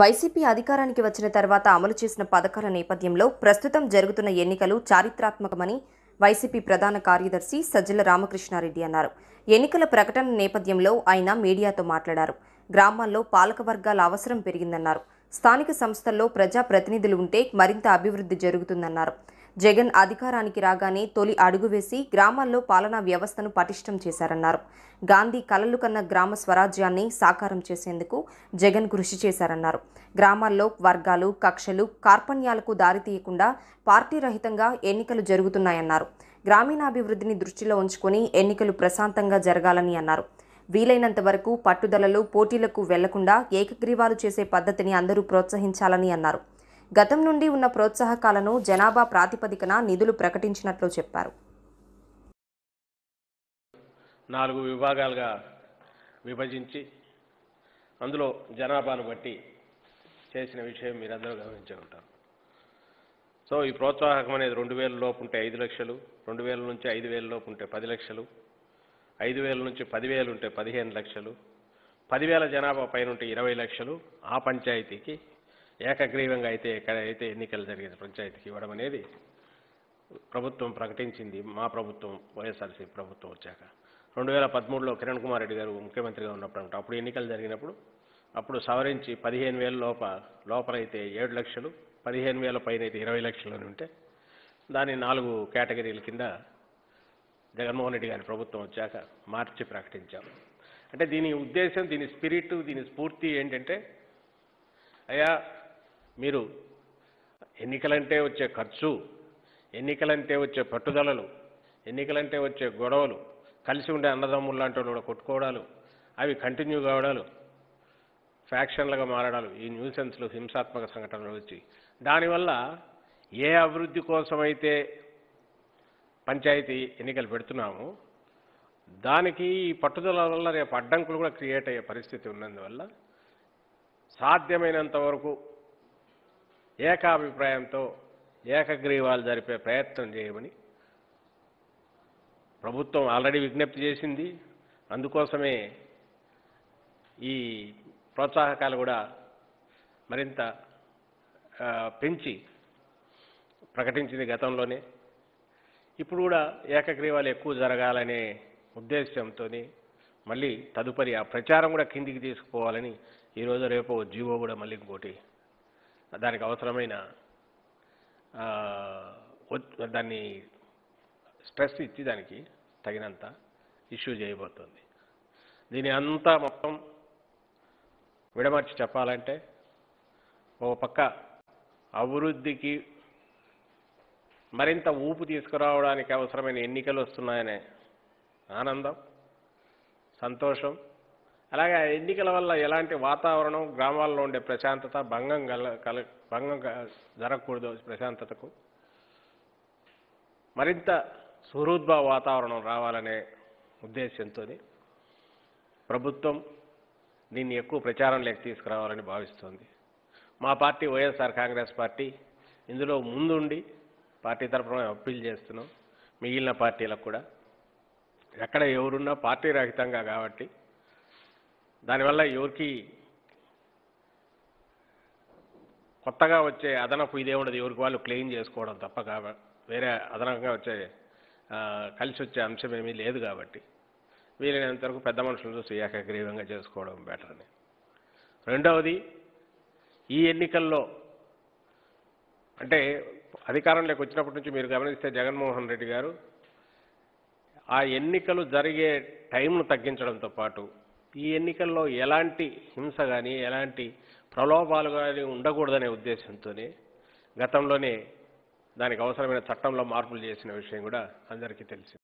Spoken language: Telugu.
వైసీపీ అధికారానికి వచ్చిన తర్వాత అమలు చేసిన పథకాల నేపథ్యంలో ప్రస్తుతం జరుగుతున్న ఎన్నికలు చారిత్రాత్మకమని వైసీపీ ప్రధాన కార్యదర్శి సజ్జల రామకృష్ణారెడ్డి అన్నారు. ఎన్నికల ప్రకటన నేపథ్యంలో ఆయన మీడియాతో మాట్లాడారు. గ్రామాల్లో పాలక వర్గాల అవసరం పెరిగిందన్నారు. స్థానిక సంస్థల్లో ప్రజా ప్రతినిధులు ఉంటే మరింత అభివృద్ధి జరుగుతుందన్నారు. జగన్ అధికారానికి రాగానే తొలి అడుగు వేసి గ్రామాల్లో పాలనా వ్యవస్థను పటిష్టం చేశారన్నారు. గాంధీ కలలు కన్న గ్రామ స్వరాజ్యాన్ని సాకారం చేసేందుకు జగన్ కృషి చేశారన్నారు. గ్రామాల్లో వర్గాలు కక్షలు కార్పణ్యాలకు దారితీయకుండా పార్టీ రహితంగా ఎన్నికలు జరుగుతున్నాయన్నారు. గ్రామీణాభివృద్ధిని దృష్టిలో ఉంచుకొని ఎన్నికలు ప్రశాంతంగా జరగాలని అన్నారు. వీలైనంత వరకు పట్టుదలలు పోటీలకు వెళ్ళకుండా ఏకగ్రీవాలు చేసే పద్ధతిని అందరూ ప్రోత్సహించాలని అన్నారు. గతం నుండి ఉన్న ప్రోత్సాహకాలను జనాభా ప్రాతిపదికన నిధులు ప్రకటించినట్లు చెప్పారు. నాలుగు విభాగాలుగా విభజించి అందులో జనాభాను బట్టి చేసిన విషయం మీరందరూ గమనించే ఉంటారు. సో ఈ ప్రోత్సాహకం అనేది రెండు వేల లోపు ఉంటే ఐదు లక్షలు రెండు వేల నుంచి ఐదు వేల లోపు ఉంటే పది లక్షలు ఐదు వేల నుంచి పదివేలు ఉంటే పదిహేను లక్షలు పదివేల జనాభా పైన ఉంటే ఇరవై లక్షలు ఆ పంచాయతీకి ఏకగ్రీవంగా అయితే ఎక్కడైతే ఎన్నికలు జరిగిన పంచాయతీకి ఇవ్వడం అనేది ప్రభుత్వం ప్రకటించింది. మా ప్రభుత్వం వైఎస్ఆర్సీ ప్రభుత్వం వచ్చాక. రెండు వేల పదమూడులో కిరణ్ కుమార్ రెడ్డి గారు ముఖ్యమంత్రిగా ఉన్నప్పుడు అప్పుడు ఎన్నికలు జరిగినప్పుడు అప్పుడు సవరించి పదిహేను వేల లోప లోపలైతే ఏడు లక్షలు పదిహేను వేల పైన అయితే ఇరవై లక్షలు అని ఉంటే దాని నాలుగు కేటగిరీల కింద జగన్మోహన్ రెడ్డి గారి ప్రభుత్వం వచ్చాక మార్చి ప్రకటించాం. అంటే దీని ఉద్దేశం దీని స్పిరిట్ దీని స్ఫూర్తి ఏంటంటే అయ్యా మీరు ఎన్నికలంటే వచ్చే ఖర్చు ఎన్నికలంటే వచ్చే పట్టుదలలు ఎన్నికలంటే వచ్చే గొడవలు కలిసి ఉండే అన్నదమ్ములు లాంటి వాళ్ళు కూడా కొట్టుకోవడాలు అవి కంటిన్యూ కావడాలు ఫ్యాక్షన్లుగా మారడాలు ఈ న్యూసెన్స్లు హింసాత్మక సంఘటనలు వచ్చి. దానివల్ల ఏ అభివృద్ధి కోసమైతే పంచాయతీ ఎన్నికలు పెడుతున్నామో దానికి ఈ పట్టుదల వల్ల రేపు అడ్డంకులు కూడా క్రియేట్ అయ్యే పరిస్థితి ఉన్నందువల్ల సాధ్యమైనంత వరకు ఏకాభిప్రాయంతో ఏకగ్రీవాలు జరిపే ప్రయత్నం చేయమని ప్రభుత్వం ఆల్రెడీ విజ్ఞప్తి చేసింది. అందుకోసమే ఈ ప్రోత్సాహకాలు కూడా మరింత పెంచి ప్రకటించింది గతంలోనే. ఇప్పుడు కూడా ఏకగ్రీవాలు ఎక్కువ జరగాలనే ఉద్దేశంతో మళ్ళీ తదుపరి ఆ ప్రచారం కూడా కిందికి తీసుకుపోవాలని ఈరోజు రేపు జీవో కూడా మళ్ళీ ఇంకోటి దానికి అవసరమైన దాన్ని స్ట్రెస్ ఇచ్చి దానికి తగినంత ఇష్యూ చేయబోతుంది. దీని అంతా మొత్తం విడమర్చి చెప్పాలంటే ఓ పక్క అభివృద్ధికి మరింత ఊపు తీసుకురావడానికి అవసరమైన ఎన్నికలు వస్తున్నాయనే ఆనందం సంతోషం అలాగే ఆ ఎన్నికల వల్ల ఎలాంటి వాతావరణం గ్రామాల్లో ఉండే ప్రశాంతత భంగం కల కల భంగం క- జరగకూడదు ప్రశాంతతకు. మరింత సుహృద్భావ వాతావరణం రావాలనే ఉద్దేశంతో ప్రభుత్వం దీన్ని ఎక్కువ ప్రచారం లేక తీసుకురావాలని భావిస్తోంది. మా పార్టీ వైఎస్ఆర్ కాంగ్రెస్ పార్టీ ఇందులో ముందుండి పార్టీ తరఫున అప్పీల్ చేస్తున్నాం. మిగిలిన పార్టీలకు కూడా. ఎక్కడ ఎవరున్నా పార్టీ రహితంగా కాబట్టి దానివల్ల ఎవరికి కొత్తగా వచ్చే అదనపు ఇదే ఉండదు. ఎవరికి వాళ్ళు క్లెయిమ్ చేసుకోవడం తప్ప వేరే అదనంగా వచ్చే కలిసి వచ్చే అంశం ఏమీ లేదు కాబట్టి వీలైనంత వరకు పెద్ద మనుషులను చూసి ఏకగ్రీవంగా చేసుకోవడం బెటర్ అని. రెండవది ఈ ఎన్నికల్లో అంటే అధికారంలోకి వచ్చినప్పటి నుంచి మీరు గమనిస్తే జగన్మోహన్ రెడ్డి గారు ఆ ఎన్నికలు జరిగే టైంను తగ్గించడంతో పాటు ఈ ఎన్నికల్లో ఎలాంటి హింస కానీ ఎలాంటి ప్రలోభాలు కానీ ఉండకూడదనే ఉద్దేశంతోనే గతంలోనే దానికి అవసరమైన చట్టంలో మార్పులు చేసిన విషయం కూడా అందరికీ తెలిసింది.